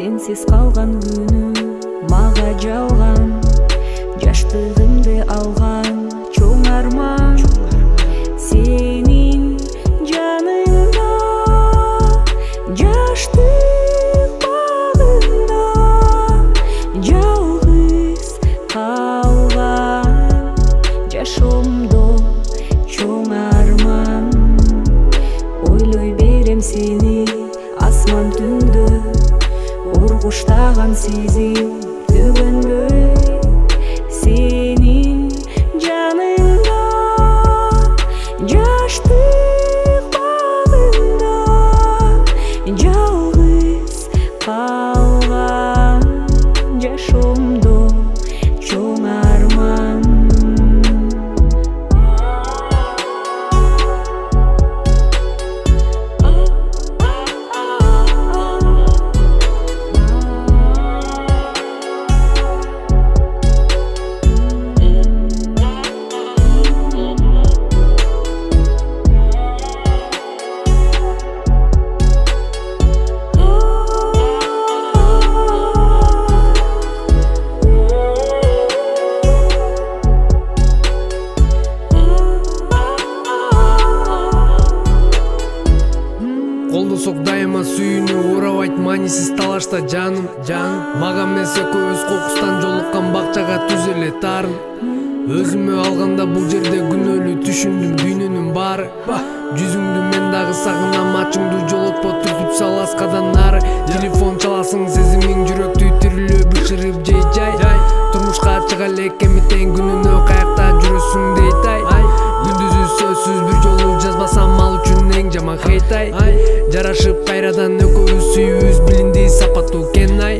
сенсиз калган күнү мага жалган жаштыгымды алган чоң арман. Сенин жаныңда жаштык багында жалгыз калган жашоомдо чоң арман. Ойлой берем сени асман түндө ургуштаган сезим төгөнгөй сенин колдосок дайыма сүйүүнү урабайт маанисиз талашта жаным жаным мага эмес экөөбүз кокустан жолуккан бакчага түз эле таарын өзүмө алганда бул жерде күнөөлүү түшүндүм дүйнөнүн баары. Жүзүңдү мен дагы сагынам ачыңды жолотпо түртүп сал аскадан нары. Телефон чаласың сезимиң жүрөктү тирилөө бышырып же жай турмушка чыга элек эмитен күнүнө каякта ай жарашып кайрадан экөөбүз сүйүүбүз билиндей сапаттуу экен ай.